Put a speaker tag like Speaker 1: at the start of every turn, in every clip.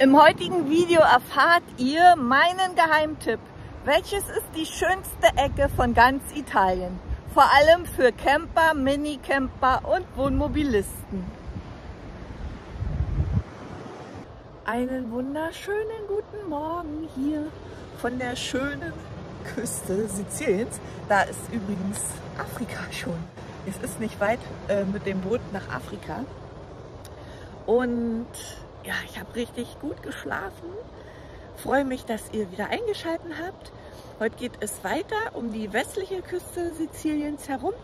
Speaker 1: Im heutigen Video erfahrt ihr meinen Geheimtipp. Welches ist die schönste Ecke von ganz Italien? Vor allem für Camper, Minicamper und Wohnmobilisten. Einen wunderschönen guten Morgen hier von der schönen Küste Siziliens. Da ist übrigens Afrika schon. Es ist nicht weit äh, mit dem Boot nach Afrika. Und ja, ich habe richtig gut geschlafen. Freue mich, dass ihr wieder eingeschaltet habt. Heute geht es weiter um die westliche Küste Siziliens herum,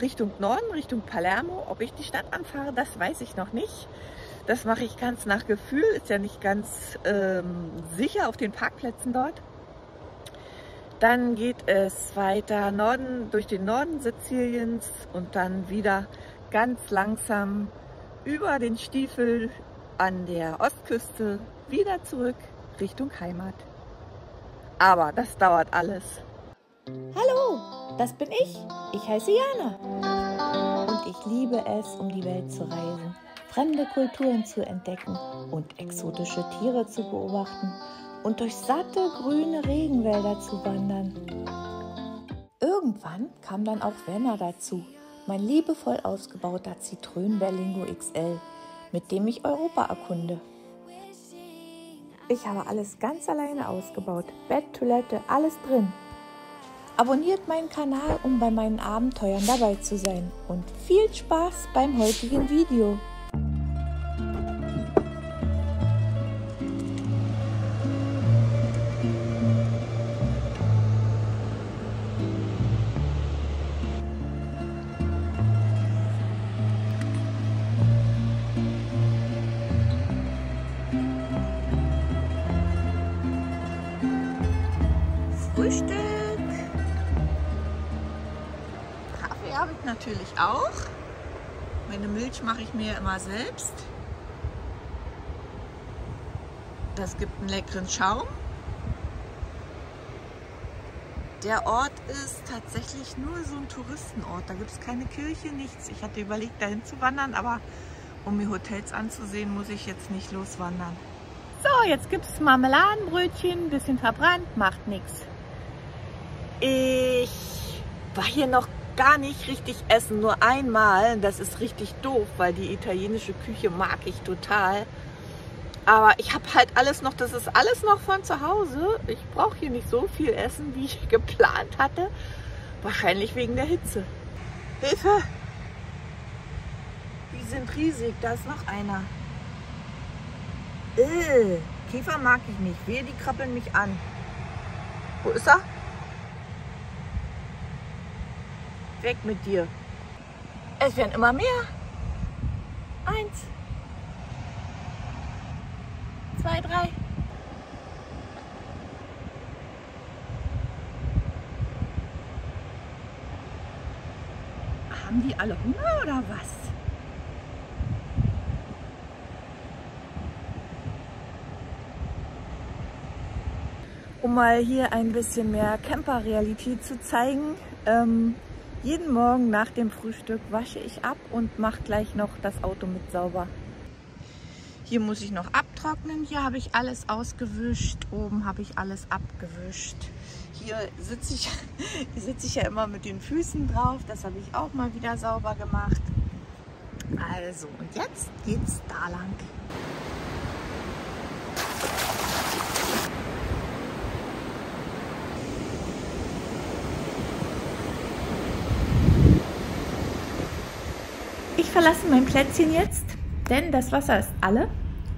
Speaker 1: Richtung Norden, Richtung Palermo. Ob ich die Stadt anfahre, das weiß ich noch nicht. Das mache ich ganz nach Gefühl, ist ja nicht ganz ähm, sicher auf den Parkplätzen dort. Dann geht es weiter Norden, durch den Norden Siziliens und dann wieder ganz langsam über den Stiefel an der Ostküste wieder zurück Richtung Heimat. Aber das dauert alles.
Speaker 2: Hallo, das bin ich. Ich heiße Jana. Und ich liebe es, um die Welt zu reisen, fremde Kulturen zu entdecken und exotische Tiere zu beobachten und durch satte grüne Regenwälder zu wandern. Irgendwann kam dann auch Werner dazu, mein liebevoll ausgebauter Zitrön Berlingo XL mit dem ich Europa erkunde. Ich habe alles ganz alleine ausgebaut. Bett, Toilette, alles drin. Abonniert meinen Kanal, um bei meinen Abenteuern dabei zu sein. Und viel Spaß beim heutigen Video.
Speaker 1: Frühstück. Kaffee habe ich natürlich auch. Meine Milch mache ich mir immer selbst. Das gibt einen leckeren Schaum. Der Ort ist tatsächlich nur so ein Touristenort. Da gibt es keine Kirche, nichts. Ich hatte überlegt, dahin zu wandern, aber um mir Hotels anzusehen, muss ich jetzt nicht loswandern. So, jetzt gibt es Marmeladenbrötchen, bisschen verbrannt, macht nichts. Ich war hier noch gar nicht richtig essen, nur einmal. Das ist richtig doof, weil die italienische Küche mag ich total. Aber ich habe halt alles noch, das ist alles noch von zu Hause. Ich brauche hier nicht so viel Essen, wie ich geplant hatte. Wahrscheinlich wegen der Hitze. Hilfe! Die sind riesig, da ist noch einer. Äh, Käfer mag ich nicht. Wehe, die krabbeln mich an. Wo ist er? Weg mit dir. Es werden immer mehr. Eins. Zwei, drei. Haben die alle Hunger oder was? Um mal hier ein bisschen mehr Camper-Realität zu zeigen. Ähm, jeden Morgen nach dem Frühstück wasche ich ab und mache gleich noch das Auto mit sauber. Hier muss ich noch abtrocknen. Hier habe ich alles ausgewischt. Oben habe ich alles abgewischt. Hier sitze ich, sitze ich ja immer mit den Füßen drauf. Das habe ich auch mal wieder sauber gemacht. Also, und jetzt geht's da lang.
Speaker 2: Ich verlasse mein Plätzchen jetzt, denn das Wasser ist alle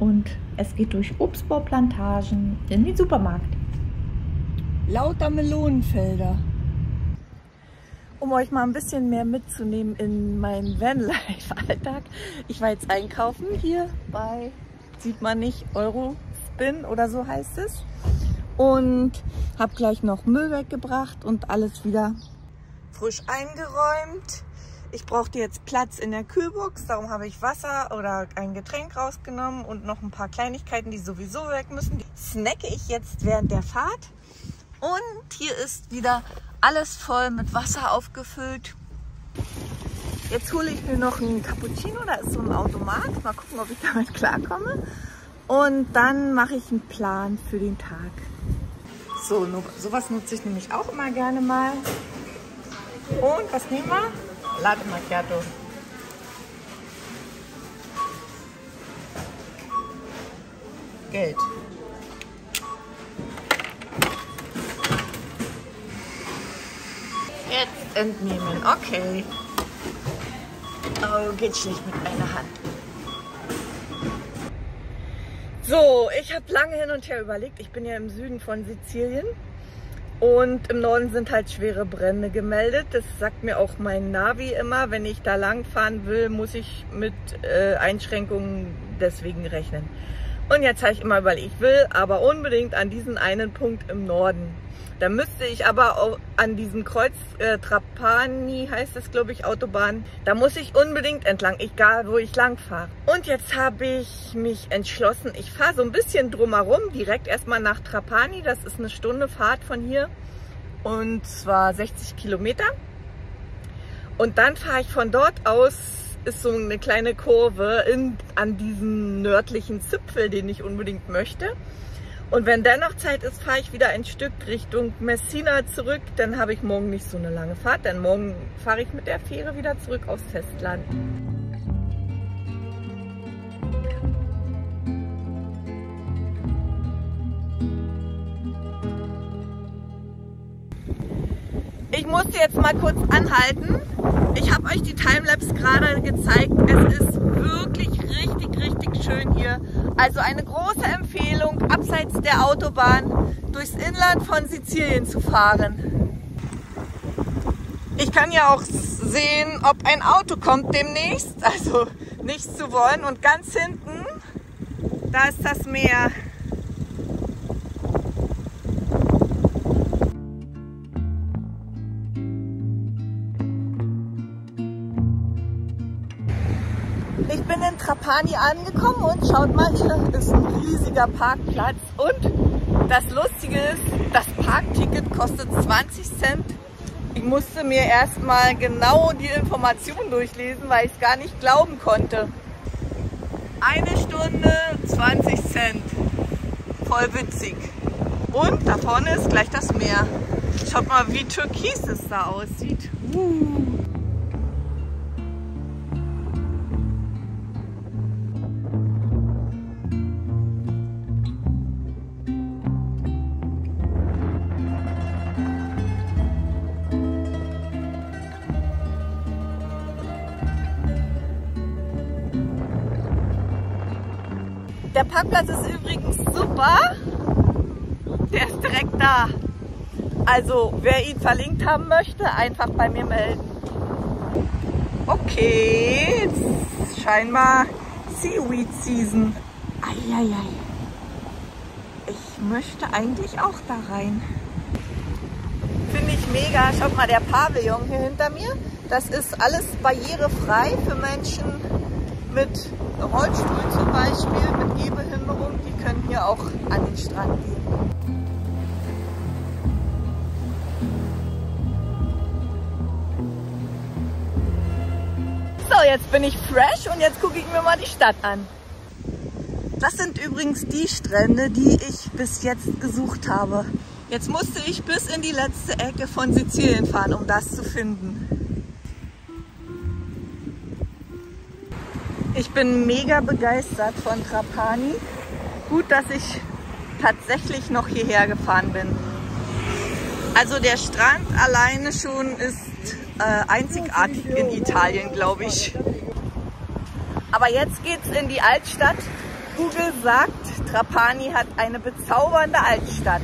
Speaker 2: und es geht durch Obstbauplantagen in den Supermarkt.
Speaker 1: Lauter Melonenfelder. Um euch mal ein bisschen mehr mitzunehmen in meinen Vanlife-Alltag. Ich war jetzt einkaufen hier bei, sieht man nicht, Eurospin oder so heißt es. Und habe gleich noch Müll weggebracht und alles wieder frisch eingeräumt. Ich brauchte jetzt Platz in der Kühlbox, darum habe ich Wasser oder ein Getränk rausgenommen und noch ein paar Kleinigkeiten, die sowieso weg müssen. Die snacke ich jetzt während der Fahrt. Und hier ist wieder alles voll mit Wasser aufgefüllt. Jetzt hole ich mir noch einen Cappuccino, da ist so ein Automat. Mal gucken, ob ich damit klarkomme. und dann mache ich einen Plan für den Tag. So, sowas nutze ich nämlich auch immer gerne mal. Und was nehmen wir? Latte Macchiato. Geld. Jetzt entnehmen. Okay. Oh, geht schlecht mit meiner Hand. So, ich habe lange hin und her überlegt. Ich bin ja im Süden von Sizilien und im Norden sind halt schwere Brände gemeldet. Das sagt mir auch mein Navi immer. Wenn ich da lang fahren will, muss ich mit äh, Einschränkungen deswegen rechnen. Und jetzt habe ich immer überlegt, ich will aber unbedingt an diesen einen Punkt im Norden. Da müsste ich aber auch an diesem Kreuz äh, Trapani, heißt es glaube ich, Autobahn, da muss ich unbedingt entlang, egal wo ich lang fahre. Und jetzt habe ich mich entschlossen, ich fahre so ein bisschen drumherum, direkt erstmal nach Trapani, das ist eine Stunde Fahrt von hier und zwar 60 Kilometer. Und dann fahre ich von dort aus, ist so eine kleine Kurve in, an diesen nördlichen Zipfel, den ich unbedingt möchte. Und wenn dann noch Zeit ist, fahre ich wieder ein Stück Richtung Messina zurück. Dann habe ich morgen nicht so eine lange Fahrt, denn morgen fahre ich mit der Fähre wieder zurück aufs Festland. Ich musste jetzt mal kurz anhalten. Ich habe euch die Timelapse gerade gezeigt. Es ist wirklich richtig, richtig schön hier. Also eine große Empfehlung, abseits der Autobahn durchs Inland von Sizilien zu fahren. Ich kann ja auch sehen, ob ein Auto kommt demnächst. Also nichts zu wollen. Und ganz hinten, da ist das Meer. Trapani angekommen und schaut mal, hier ist ein riesiger Parkplatz. Und das Lustige ist, das Parkticket kostet 20 Cent. Ich musste mir erstmal genau die Informationen durchlesen, weil ich es gar nicht glauben konnte. Eine Stunde 20 Cent. Voll witzig. Und da vorne ist gleich das Meer. Schaut mal, wie türkis es da aussieht. Uh. Parkplatz ist übrigens super. Der ist direkt da. Also wer ihn verlinkt haben möchte, einfach bei mir melden. Okay, scheinbar Seaweed Season. Eieiei. Ich möchte eigentlich auch da rein. Finde ich mega. Schaut mal, der Pavillon hier hinter mir. Das ist alles barrierefrei für Menschen mit Rollstuhl zum Beispiel, mit Gehbehinderung, die können hier auch an den Strand gehen. So, jetzt bin ich fresh und jetzt gucke ich mir mal die Stadt an. Das sind übrigens die Strände, die ich bis jetzt gesucht habe. Jetzt musste ich bis in die letzte Ecke von Sizilien fahren, um das zu finden. Ich bin mega begeistert von Trapani. Gut, dass ich tatsächlich noch hierher gefahren bin. Also der Strand alleine schon ist äh, einzigartig in Italien, glaube ich. Aber jetzt geht's in die Altstadt. Google sagt, Trapani hat eine bezaubernde Altstadt.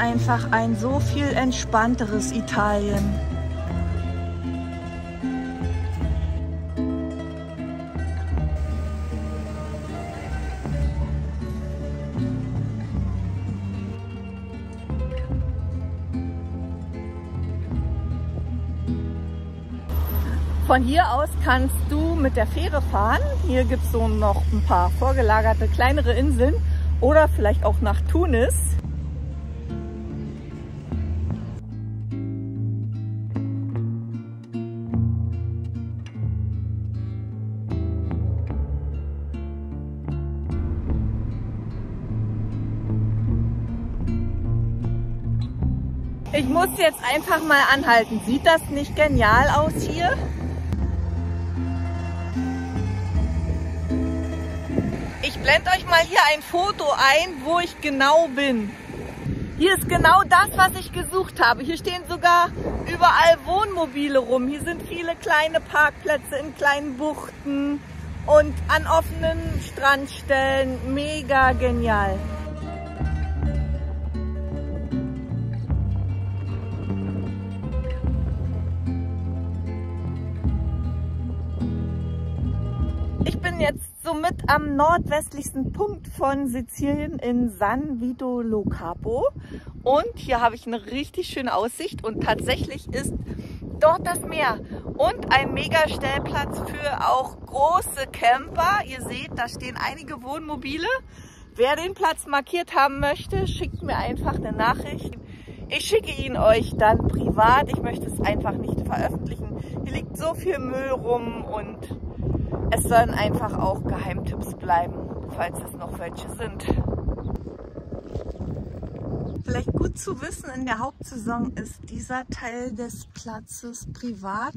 Speaker 1: Einfach ein so viel entspannteres Italien. Von hier aus kannst du mit der Fähre fahren. Hier gibt es so noch ein paar vorgelagerte kleinere Inseln oder vielleicht auch nach Tunis. Ich muss jetzt einfach mal anhalten. Sieht das nicht genial aus hier? Ich blende euch mal hier ein Foto ein, wo ich genau bin. Hier ist genau das, was ich gesucht habe. Hier stehen sogar überall Wohnmobile rum. Hier sind viele kleine Parkplätze in kleinen Buchten und an offenen Strandstellen. Mega genial. Somit am nordwestlichsten Punkt von Sizilien in San Vito Lo Capo. Und hier habe ich eine richtig schöne Aussicht und tatsächlich ist dort das Meer und ein Mega-Stellplatz für auch große Camper. Ihr seht, da stehen einige Wohnmobile. Wer den Platz markiert haben möchte, schickt mir einfach eine Nachricht. Ich schicke ihn euch dann privat. Ich möchte es einfach nicht veröffentlichen. Hier liegt so viel Müll rum und es sollen einfach auch Geheimtipps bleiben, falls es noch welche sind. Vielleicht gut zu wissen, in der Hauptsaison ist dieser Teil des Platzes privat.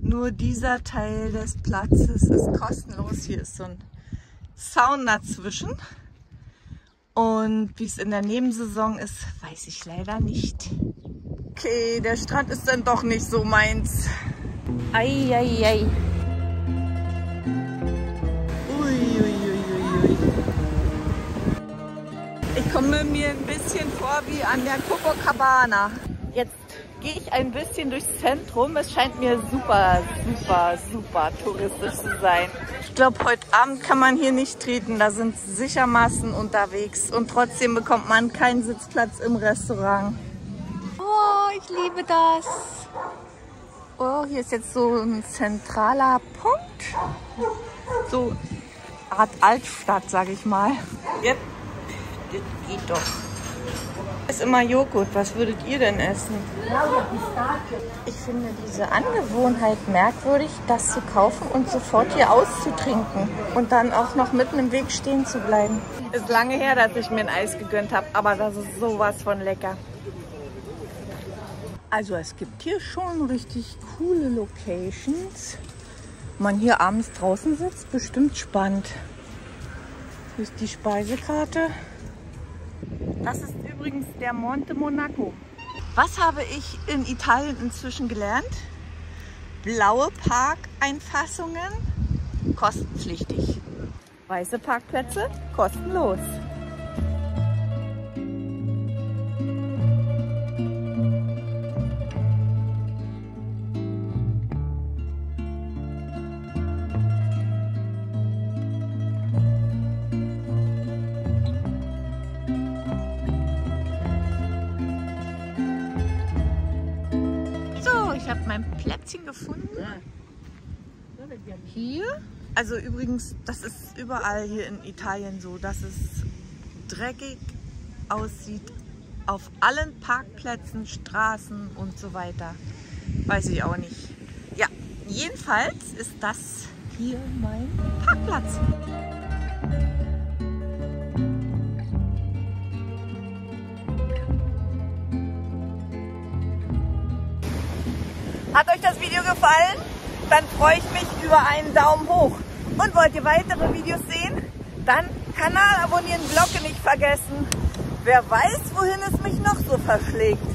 Speaker 1: Nur dieser Teil des Platzes ist kostenlos. Hier ist so ein Zaun dazwischen. Und wie es in der Nebensaison ist, weiß ich leider nicht. Okay, der Strand ist dann doch nicht so meins. Eieiei. Ei, ei. Mir ein bisschen vor wie an der Copacabana. Jetzt gehe ich ein bisschen durchs Zentrum. Es scheint mir super, super, super touristisch zu sein. Ich glaube, heute Abend kann man hier nicht treten. Da sind sicher Massen unterwegs. Und trotzdem bekommt man keinen Sitzplatz im Restaurant. Oh, ich liebe das. Oh, hier ist jetzt so ein zentraler Punkt. So Art Altstadt, sage ich mal. Yep, das geht doch. Ist immer Joghurt. Was würdet ihr denn essen? Ich finde diese Angewohnheit merkwürdig, das zu kaufen und sofort hier auszutrinken. Und dann auch noch mitten im Weg stehen zu bleiben. Ist lange her, dass ich mir ein Eis gegönnt habe, aber das ist sowas von lecker. Also es gibt hier schon richtig coole Locations man hier abends draußen sitzt, bestimmt spannend. Hier ist die Speisekarte. Das ist übrigens der Monte Monaco. Was habe ich in Italien inzwischen gelernt? Blaue Parkeinfassungen kostenpflichtig. Weiße Parkplätze kostenlos. Plätzchen gefunden. Hier. Also übrigens, das ist überall hier in Italien so, dass es dreckig aussieht. Auf allen Parkplätzen, Straßen und so weiter. Weiß ich auch nicht. Ja, jedenfalls ist das hier mein Parkplatz. Hat euch das gefallen? Dann freue ich mich über einen Daumen hoch. Und wollt ihr weitere Videos sehen? Dann Kanal abonnieren, Glocke nicht vergessen. Wer weiß, wohin es mich noch so verschlägt.